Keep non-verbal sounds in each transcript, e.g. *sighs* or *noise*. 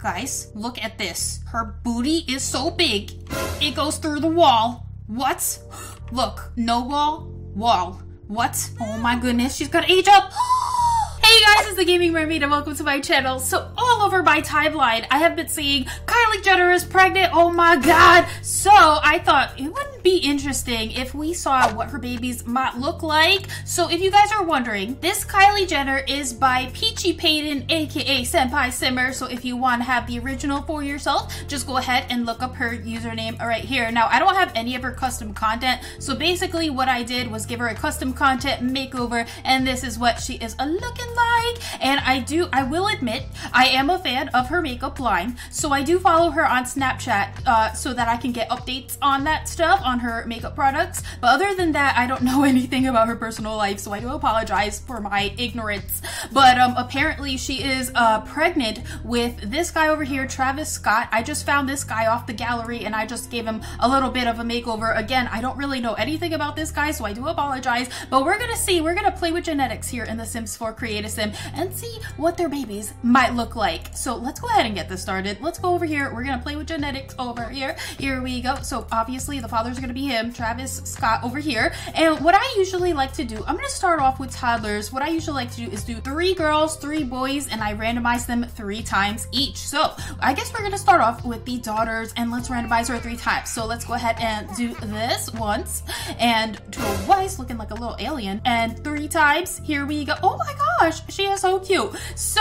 Guys, look at this. Her booty is so big, it goes through the wall. What? *gasps* Look, no wall, wall. What? Oh my goodness, she's gonna age up. *gasps* Oh Hey guys, it's the Gaming Mermaid and welcome to my channel. So all over my timeline, I have been seeing Kylie Jenner is pregnant. Oh my god. So I thought it wouldn't be interesting if we saw what her babies might look like. So if you guys are wondering, this Kylie Jenner is by Peachy Payton, aka Senpai Simmer. So if you want to have the original for yourself, just go ahead and look up her username right here. Now, I don't have any of her custom content. So basically what I did was give her a custom content makeover and this is what she is looking like. And I do, I will admit, I am a fan of her makeup line. So I do follow her on Snapchat uh, so that I can get updates on that stuff, on her makeup products. But other than that, I don't *laughs* know anything about her personal life. So I do apologize for my ignorance. But um, apparently she is uh, pregnant with this guy over here, Travis Scott. I just found this guy off the gallery and I just gave him a little bit of a makeover. Again, I don't really know anything about this guy, so I do apologize. But we're gonna see, we're gonna play with genetics here in The Sims 4 Create a Sim and see what their babies might look like. So let's go ahead and get this started. Let's go over here. We're gonna play with genetics over here. Here we go. So obviously the father's gonna be him, Travis Scott over here. And what I usually like to do, I'm gonna start off with toddlers. What I usually like to do is do three girls, three boys, and I randomize them three times each. So I guess we're gonna start off with the daughters and let's randomize her three times. So let's go ahead and do this once and twice, looking like a little alien, and three times. Here we go. Oh my gosh, she is so cute. So,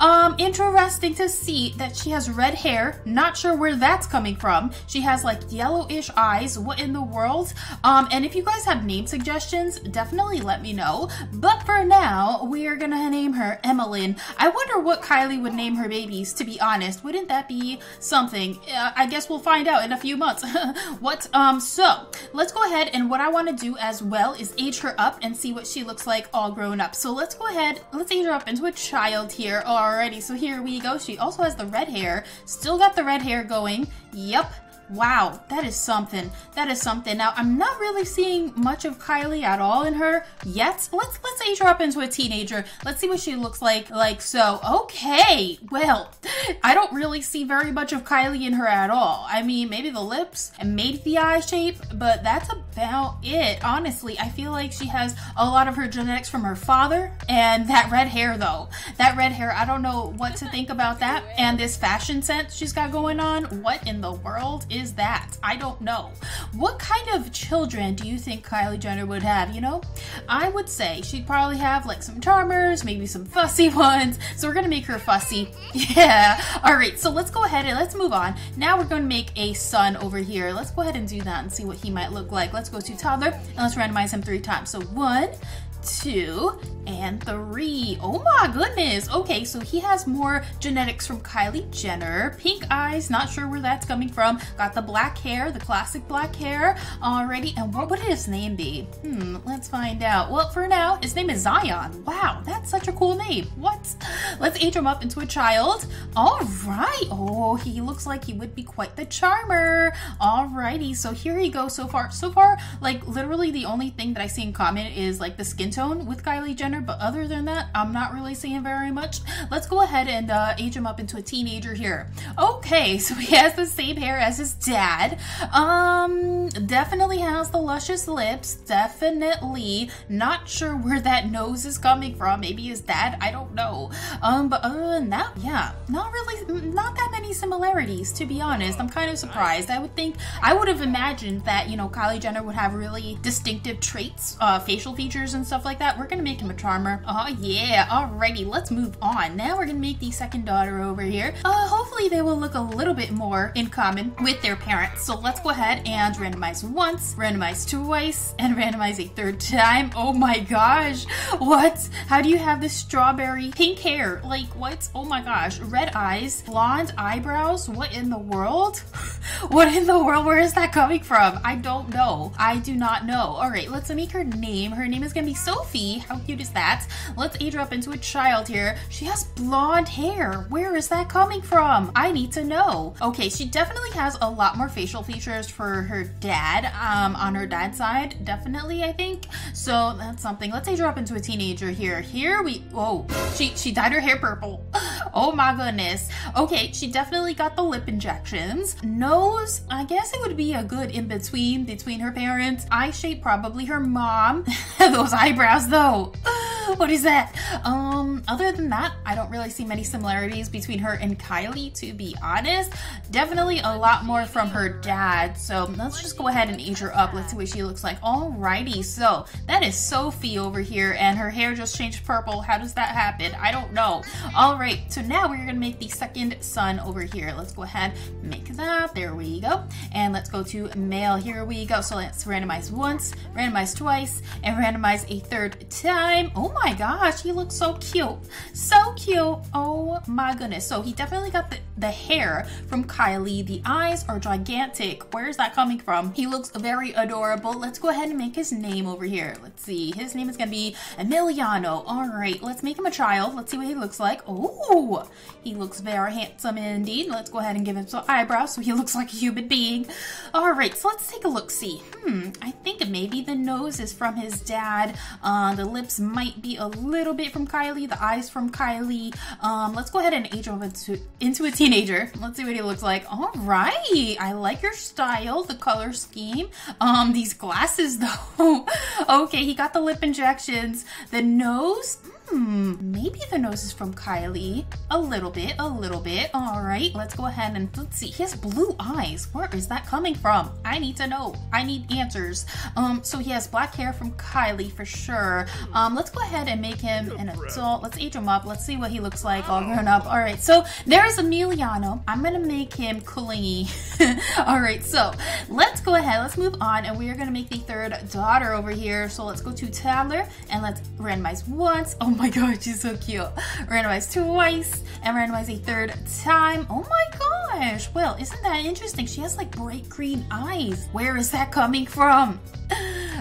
um, interesting to see that she has red hair. Not sure where that's coming from. She has like yellowish eyes. What in the world? Um, and if you guys have name suggestions, definitely let me know. But for now, we are gonna name her Emmeline. I wonder what Kylie would name her babies, to be honest. Wouldn't that be something? Uh, I guess we'll find out in a few months. *laughs* what? Um, so let's go ahead and what I want to do as well is age her up and see what she looks like all grown up. So let's go ahead, let's age her up into a child here. Alrighty, so here we go. She also has the red hair. Still got the red hair going. Yep. Wow, that is something. That is something. Now, I'm not really seeing much of Kylie at all in her yet. Let's let's age her up into a teenager. Let's see what she looks like. Like so. Okay. Well, *laughs* I don't really see very much of Kylie in her at all. I mean, maybe the lips and maybe the eye shape, but that's about it. Honestly, I feel like she has a lot of her genetics from her father and that red hair though. That red hair, I don't know what to think about that. And this fashion sense she's got going on. What in the world is is that? I don't know. What kind of children do you think Kylie Jenner would have? You know, I would say she'd probably have like some charmers, maybe some fussy *laughs* ones. So we're gonna make her fussy. *laughs* Yeah. All right. So let's go ahead and let's move on. Now we're gonna make a son over here. Let's go ahead and do that and see what he might look like. Let's go to toddler and let's randomize him three times. So one, two, and three. Oh my goodness. Okay, so he has more genetics from Kylie Jenner. Pink eyes, not sure where that's coming from. Got the black hair, the classic black hair already. And what would his name be? Hmm, let's find out. Well, for now, his name is Zion. Wow, that's such a cool name. What? Let's age him up into a child. All right. Oh, he looks like he would be quite the charmer. Alrighty, so here he goes so far. So far, like literally the only thing that I see in common is like the skin tone with Kylie Jenner, but other than that, I'm not really seeing very much. Let's go ahead and uh, age him up into a teenager here. Okay, *laughs* so he has the same hair as his dad. Um, definitely has the luscious lips. Definitely not sure where that nose is coming from. Maybe his dad. I don't know. Um, but other than that, yeah, not really, not that many similarities to be honest. I'm kind of surprised. I would think I would have imagined that you know Kylie Jenner would have really distinctive traits, uh, facial features and stuff like that. We're gonna make him a charmer. Oh yeah, alrighty, let's move on. Now we're gonna make the second daughter over here. Uh, hopefully they will look a little bit more in common with their parents. So let's go ahead and randomize once, randomize twice, and randomize a third time. Oh my gosh, what? How do you have this strawberry pink hair? Like what? Oh my gosh, red eyes, blonde eyebrows. What in the world? *laughs* what in the world? Where is that coming from? I don't know. I do not know. All right, let's make her name. Her name is gonna be Sophie. How cute is that? Let's age her up into a child here. She has blonde hair. Where is that coming from? I need to know. Okay, she definitely has a lot more facial features for her dad, um, on her dad's side. Definitely, I think. So that's something. Let's age her up into a teenager here. Here we, oh, she, she dyed her hair purple. *laughs* Oh my goodness. Okay, she definitely got the lip injections. Nose, I guess it would be a good in between between her parents. Eye shape, probably her mom. *laughs* Those eyebrows though. *sighs* what is that? Um, other than that, I don't really see many similarities between her and Kylie, to be honest. Definitely a lot more from her dad. So let's just go ahead and age her up. Let's see what she looks like. Alrighty, so that is Sophie over here, and her hair just changed purple. How does that happen? I don't know. Alright, so now we're gonna make the second son over here. Let's go ahead, make that. There we go. And let's go to male. Here we go. So let's randomize once, randomize twice, and randomize a third time. Oh my gosh, he looks so cute. So cute. Oh my goodness. So he definitely got the, the hair from Kylie. The eyes are gigantic. Where is that coming from? He looks very adorable. Let's go ahead and make his name over here. Let's see. His name is to be Emiliano. All right, let's make him a child. Let's see what he looks like. Oh, he looks very handsome indeed. Let's go ahead and give him some eyebrows so he looks like a human being. All right, so let's take a look. See, hmm, I think maybe the nose is from his dad. Uh, the lips might be a little bit from Kylie, the eyes from Kylie. Um, let's go ahead and age him into, into a teenager. Let's see what he looks like. All right, I like your style, the color scheme. Um, these glasses *laughs* though. okay, he got the lip injections. The nose, Hmm, maybe the nose is from Kylie. A little bit, a little bit. All right, let's go ahead and let's see. He has blue eyes. Where is that coming from? I need to know. I need answers. Um, so he has black hair from Kylie for sure. Um, let's go ahead and make him an adult. Let's age him up. Let's see what he looks like all grown up. All right, so there's Emiliano. I'm gonna make him clingy. *laughs* all right, so let's go ahead. Let's move on, and we are gonna make the third daughter over here. So let's go to toddler and let's randomize once. Oh Oh my god, she's so cute. Randomized twice and randomized a third time. Oh my gosh. Well, isn't that interesting? She has like bright green eyes. Where is that coming from? *sighs*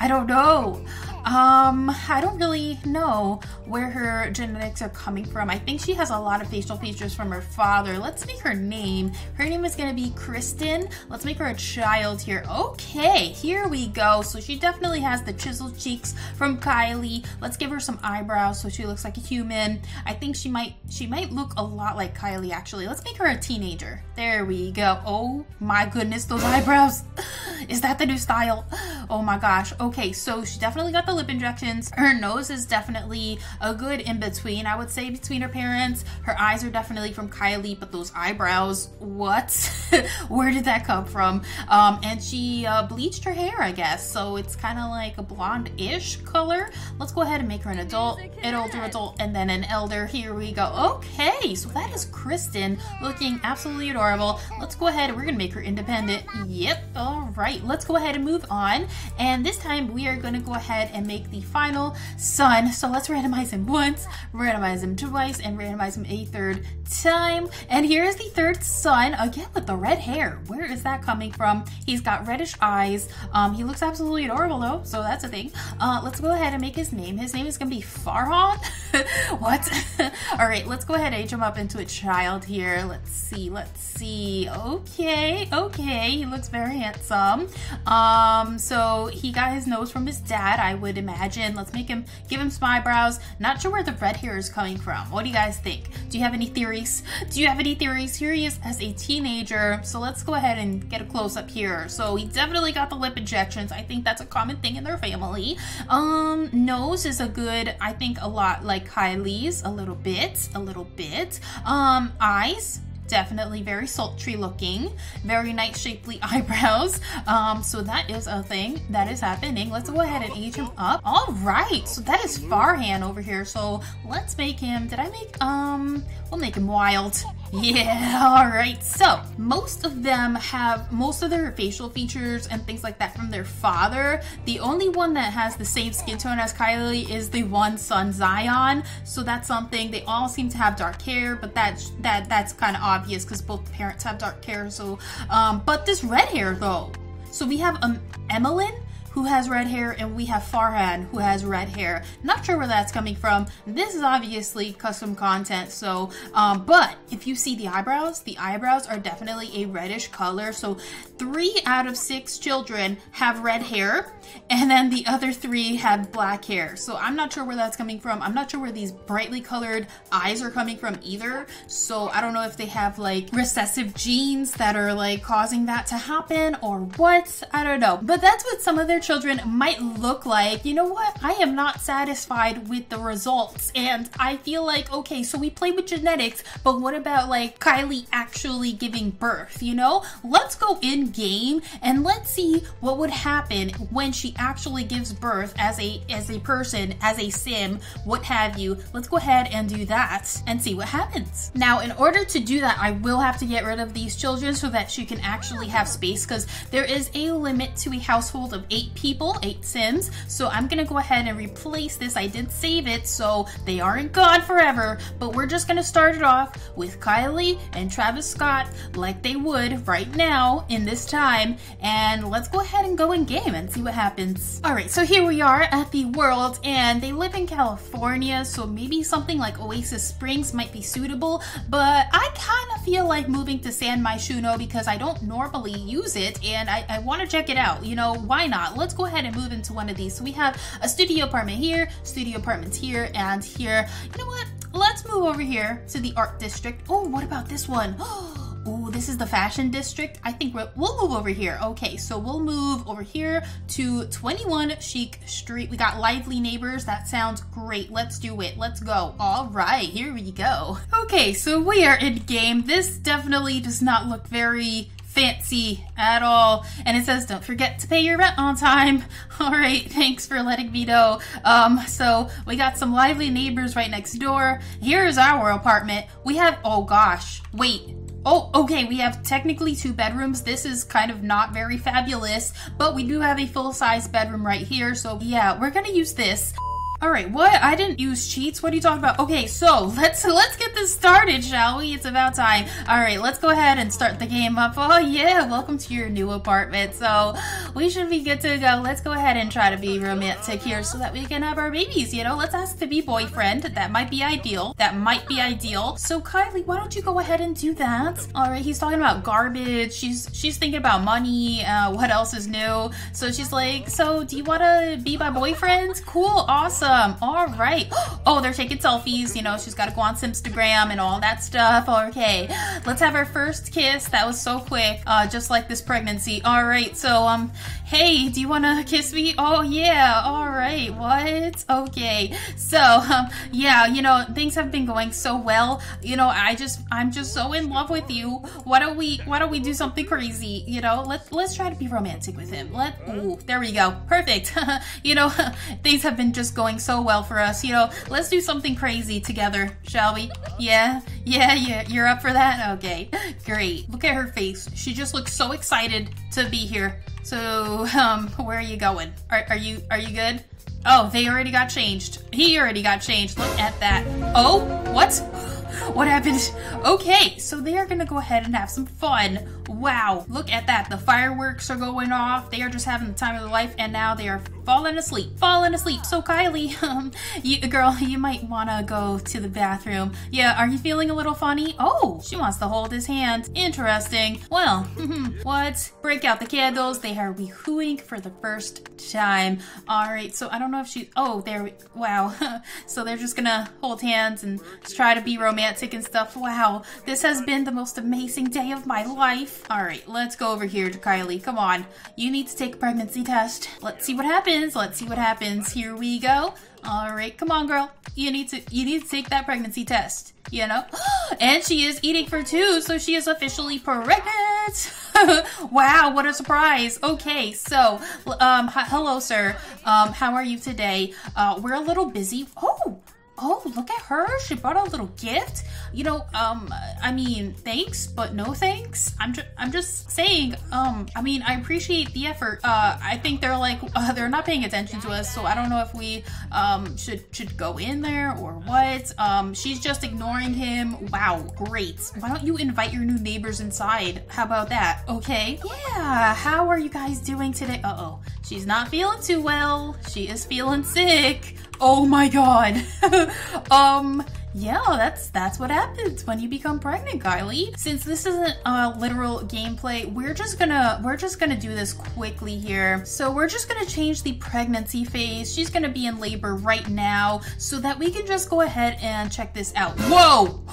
I don't know. Um, I don't really know where her genetics are coming from. I think she has a lot of facial features from her father. Let's make her name. Her name is gonna be Kristen. Let's make her a child here. Okay, here we go. So she definitely has the chiseled cheeks from Kylie. Let's give her some eyebrows so she looks like a human. I think she might she might look a lot like Kylie actually. Let's make her a teenager. There we go. Oh my goodness, those eyebrows. *laughs* Is that the new style? Oh my gosh. Okay, so she definitely got the lip injections. Her nose is definitely a good in between, I would say, between her parents. Her eyes are definitely from Kylie, but those eyebrows, what? *laughs* Where did that come from? Um, and she uh, bleached her hair, I guess. So it's kind of like a blonde-ish color. Let's go ahead and make her an adult, an older adult, and then an elder. Here we go. Okay, so that is Kristen looking absolutely adorable. Let's go ahead. We're going to make her independent. Yep. All right. Let's go ahead and move on. And this time we are going to go ahead and make the final son. So let's randomize him once, randomize him twice, and randomize him a third time. And here is the third son, again with the red hair. Where is that coming from? He's got reddish eyes. Um, he looks absolutely adorable though, so that's a thing. Uh, let's go ahead and make his name. His name is gonna be Farhan. *laughs* what? *laughs* All right, let's go ahead and age him up into a child here. Let's see, let's see. Okay, okay, he looks very handsome. Um, so he got his nose from his dad, I would imagine. Let's make him, give him some eyebrows. Not sure where the red hair is coming from. What do you guys think? Do you have any theories? Do you have any theories? Here he is as a teenager. So let's go ahead and get a close up here. So he definitely got the lip injections. I think that's a common thing in their family. Um, nose is a good, I think a lot like Kylie's, a little bit, a little bit. Um, eyes, definitely very sultry looking, very nice shapely *laughs* eyebrows. Um, so that is a thing that is happening. Let's go ahead and age him up. All right, so that is Farhan over here. So let's make him, did I make, um, we'll make him wild. Yeah, *laughs* all right. So most of them have most of their facial features and things like that from their father. The only one that has the same skin tone as Kylie is the one son Zion. So that's something. They all seem to have dark hair, but that's that that's kind of obvious because both parents have dark hair. So, um, but this red hair though. So we have um, Emmeline who has red hair, and we have Farhan, who has red hair. Not sure where that's coming from. This is obviously custom content, so, um, but if you see the eyebrows, the eyebrows are definitely a reddish color. So three out of six children have red hair, and then the other three have black hair. So I'm not sure where that's coming from. I'm not sure where these brightly colored eyes are coming from either. So I don't know if they have like recessive genes that are like causing that to happen or what. I don't know. But that's what some of their children might look like. You know what? I am not satisfied with the results. And I feel like, okay, so we play with genetics, but what about like Kylie actually giving birth? You know, let's go in game and let's see what would happen when she actually gives birth as a as a person, as a sim, what have you. Let's go ahead and do that and see what happens. Now, in order to do that, I will have to get rid of these children so that she can actually have space because there is a limit to a household of eight people, eight sims. So I'm gonna go ahead and replace this. I did save it, so they aren't gone forever, but we're just gonna start it off with Kylie and Travis Scott like they would right now in this time. And let's go ahead and go in game and see what happens. All right, so here we are at the world and they live in California, so maybe something like Oasis Springs might be suitable, but I kind of feel like moving to San Myshuno because I don't normally use it and I, I want to check it out. You know, why not? Let's go ahead and move into one of these. So we have a studio apartment here, studio apartments here, and here. You know what? Let's move over here to the art district. Oh, what about this one? *gasps* Oh, this is the fashion district. I think we'll, we'll move over here. Okay, so we'll move over here to 21 Chic Street. We got lively neighbors. That sounds great. Let's do it. Let's go. All right, here we go. Okay, so we are in game. This definitely does not look very fancy at all. And it says, don't forget to pay your rent on time. *laughs* All right, thanks for letting me know. Um, so we got some lively neighbors right next door. Here's our apartment. We have, oh gosh, wait. Oh, okay, we have technically two bedrooms. This is kind of not very fabulous, but we do have a full-size bedroom right here. So yeah, we're gonna use this. All right, what? I didn't use cheats. What are you talking about? Okay, so *laughs* let's let's get this started, shall we? It's about time. All right, let's go ahead and start the game up. Oh yeah, welcome to your new apartment. So *gasps* we should be good to go. Let's go ahead and try to be romantic here so that we can have our babies. You know, let's ask to be boyfriend. That might be ideal. That might be ideal. So Kylie, why don't you go ahead and do that? All right, he's talking about garbage. She's she's thinking about money. Uh, what else is new? So she's like, so do you want to be my boyfriend? Cool, awesome. All right. *gasps* Oh, they're taking selfies. You know, she's got to go on Instagram and all that stuff. Okay, let's have our first kiss. That was so quick, uh, just like this pregnancy. All right. So, um, hey, do you want to kiss me? Oh yeah. All right. What? Okay. So, um, yeah, you know, things have been going so well. You know, I just, I'm just so in love with you. Why don't we, why don't we do something crazy? You know, let's let's try to be romantic with him. Let, ooh, there we go. Perfect. *laughs* you know, *laughs* things have been just going so well for us. You know, let's do something crazy together, shall we? Yeah, yeah, yeah. You're up for that? Okay, great. Look at her face. She just looks so excited to be here. So, um, where are you going? Are, are you are you good? Oh, they already got changed. He already got changed. Look at that. Oh, what? *gasps* What happened? Okay, so they are gonna go ahead and have some fun. Wow, look at that. The fireworks are going off. They are just having the time of their life, and now they are falling asleep. Falling asleep. So Kylie, *laughs* um, you, girl, you might wanna go to the bathroom. Yeah, are you feeling a little funny? Oh, she wants to hold his hand. Interesting. Well, *laughs* what? Break out the candles. They are woohooing for the first time. All right, so I don't know if she. Oh, there. we, Wow. *laughs* so they're just gonna hold hands and try to be romantic and stuff. Wow, this has been the most amazing day of my life. All right, let's go over here to Kylie. Come on, you need to take a pregnancy test. Let's see what happens. Let's see what happens. Here we go. All right, come on, girl. You need to you need to take that pregnancy test. You know, *gasps* and she is eating for two, so she is officially pregnant. *laughs* wow, what a surprise. Okay, so um, hello, sir. Um, how are you today? Uh, we're a little busy. Oh. Oh, look at her. She brought a little gift. You know, um, I mean, thanks, but no thanks. I'm just, I'm just saying, um, I mean, I appreciate the effort. Uh, I think they're like, uh, *laughs* they're not paying attention to us, so I don't know if we, um, should, should go in there or what. Um, she's just ignoring him. Wow, great. Why don't you invite your new neighbors inside? How about that? Okay. Yeah, how are you guys doing today? Uh-oh, she's not feeling too well. She is feeling sick. Oh my god. *laughs* um, yeah, that's that's what happens when you become pregnant, Kylie. Since this isn't a literal gameplay, we're just gonna we're just gonna do this quickly here. So we're just gonna change the pregnancy phase. She's gonna be in labor right now, so that we can just go ahead and check this out. Whoa! *laughs*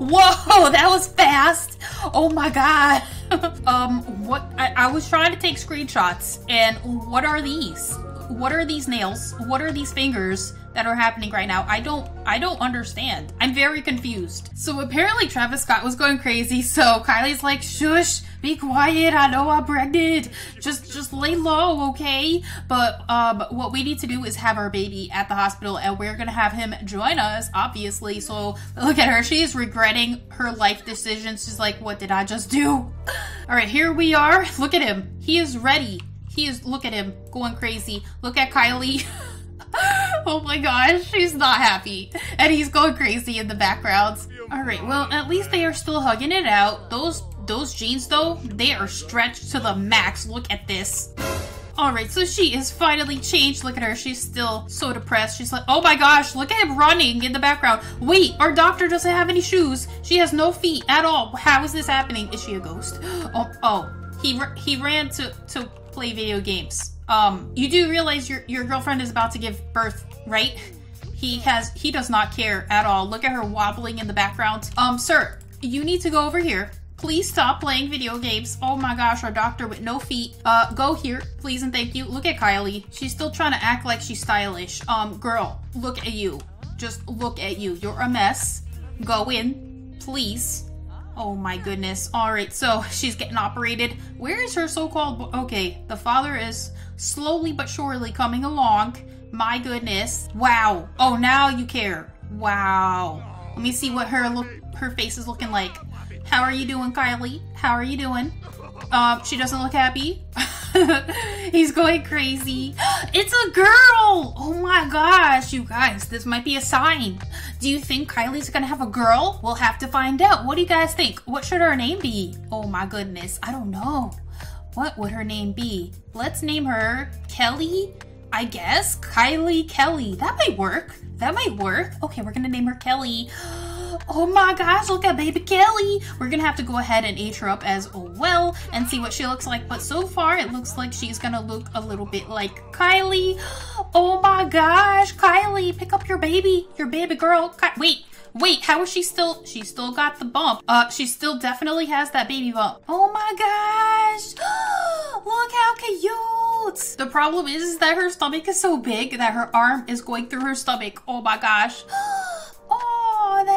Whoa, that was fast. Oh my god. *laughs* um, what I, I was trying to take screenshots, and what are these? What are these nails? What are these fingers? that are happening right now. I don't I don't understand. I'm very confused. So apparently Travis Scott was going crazy, so Kylie's like, shush, be quiet, I know I'm pregnant. Just just lay low, okay? But um what we need to do is have our baby at the hospital and we're gonna have him join us, obviously. So look at her, she's regretting her life decisions. She's like, what did I just do? *laughs* Alright, here we are. Look at him. He is ready. He is look at him going crazy. Look at Kylie. *laughs* oh my gosh, she's not happy. And he's going crazy in the background. Alright, well, at least they are still hugging it out. Those those jeans, though, they are stretched to the max. Look at this. Alright, so she is finally changed. Look at her. She's still so depressed. She's like, oh my gosh, look at him running in the background. Wait, our doctor doesn't have any shoes. She has no feet at all. How is this happening? Is she a ghost? *gasps* Oh, oh. He, he ran to, to play video games. Um, you do realize your your girlfriend is about to give birth, right? He has he does not care at all. Look at her wobbling in the background. Um, sir, you need to go over here. Please stop playing video games. Oh my gosh, our doctor with no feet. Uh, go here, please and thank you. Look at Kylie. She's still trying to act like she's stylish. Um, girl, look at you. Just look at you. You're a mess. Go in, please. Oh my goodness. All right, so she's getting operated. Where is her so-called... Okay, the father is slowly but surely coming along. My goodness. Wow. Oh, now you care. Wow. Let me see what her look her face is looking like. How are you doing, Kylie? How are you doing? Um, she doesn't look happy. *laughs* He's going crazy. *gasps* It's a girl! Oh my gosh, you guys, this might be a sign. Do you think Kylie's gonna have a girl? We'll have to find out. What do you guys think? What should her name be? Oh my goodness, I don't know. What would her name be? Let's name her Kelly, I guess. Kylie Kelly. That might work. That might work. Okay, we're gonna name her Kelly. *gasps* Oh my gosh, look at baby Kelly. We're gonna have to go ahead and age her up as well and see what she looks like. But so far, it looks like she's gonna look a little bit like Kylie. Oh my gosh, Kylie, pick up your baby, your baby girl. Ky Wait, Wait, how is she still? She still got the bump. Uh, she still definitely has that baby bump. Oh my gosh! *gasps* Look how cute! The problem is, is that her stomach is so big that her arm is going through her stomach. Oh my gosh. *gasps*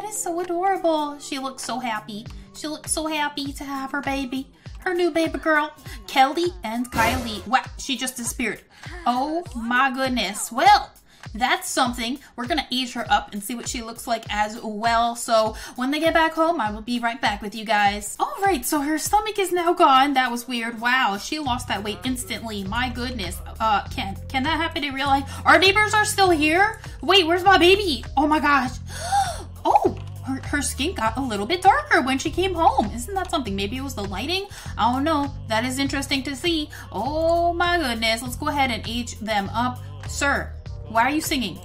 is so adorable. She looks so happy. She looks so happy to have her baby. Her new baby girl, Kelly and Kylie. What? She just disappeared. Oh my goodness. Well, that's something. We're gonna age her up and see what she looks like as well. So when they get back home, I will be right back with you guys. All right, so her stomach is now gone. That was weird. Wow, she lost that weight instantly. My goodness. Uh, can can that happen in real life? Our neighbors are still here. Wait, where's my baby? Oh my gosh. *gasps* Oh, her, skin got a little bit darker when she came home. Isn't that something? Maybe it was the lighting? I don't know. That is interesting to see. Oh my goodness. Let's go ahead and age them up. Sir, why are you singing?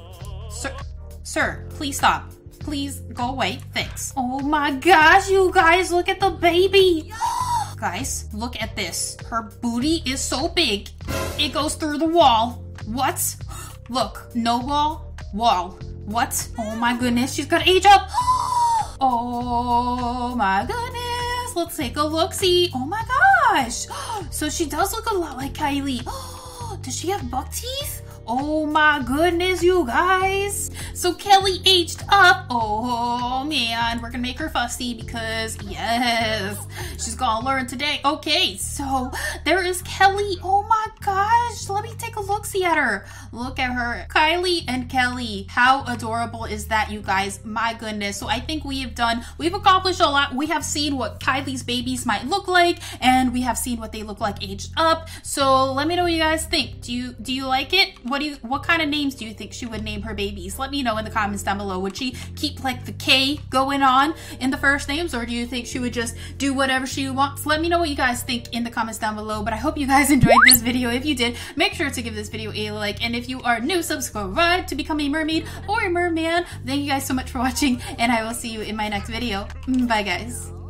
Sir, sir, please stop. Please go away. Thanks. Oh my gosh, you guys, look at the baby. *gasps* guys, look at this. Her booty is so big, it goes through the wall. What? *gasps* Look, no wall, wall. What? Oh my goodness, she's gonna age up. *gasps* oh my goodness. Let's take a look. See. Oh my gosh. *gasps* So she does look a lot like Kylie. *gasps* Does she have buck teeth? Oh my goodness, you guys. So Kelly aged up. Oh man, we're gonna make her fussy because yes, she's gonna learn today. Okay, so there is Kelly. Oh my gosh, let me take a look see at her. Look at her. Kylie and Kelly. How adorable is that, you guys? My goodness. So I think we have done, we've accomplished a lot. We have seen what Kylie's babies might look like, and we have seen what they look like aged up. So let me know what you guys think. Do you do you like it? What do you what kind of names do you think she would name her babies? Let me know in the comments down below. Would she keep like the K going on in the first names, or do you think she would just do whatever she wants? Let me know what you guys think in the comments down below. But I hope you guys *laughs* enjoyed this video. If you did, make sure to give this video a like. And if you are new, subscribe to become a mermaid or a merman. Thank you guys so much for watching, and I will see you in my next video. Bye, guys.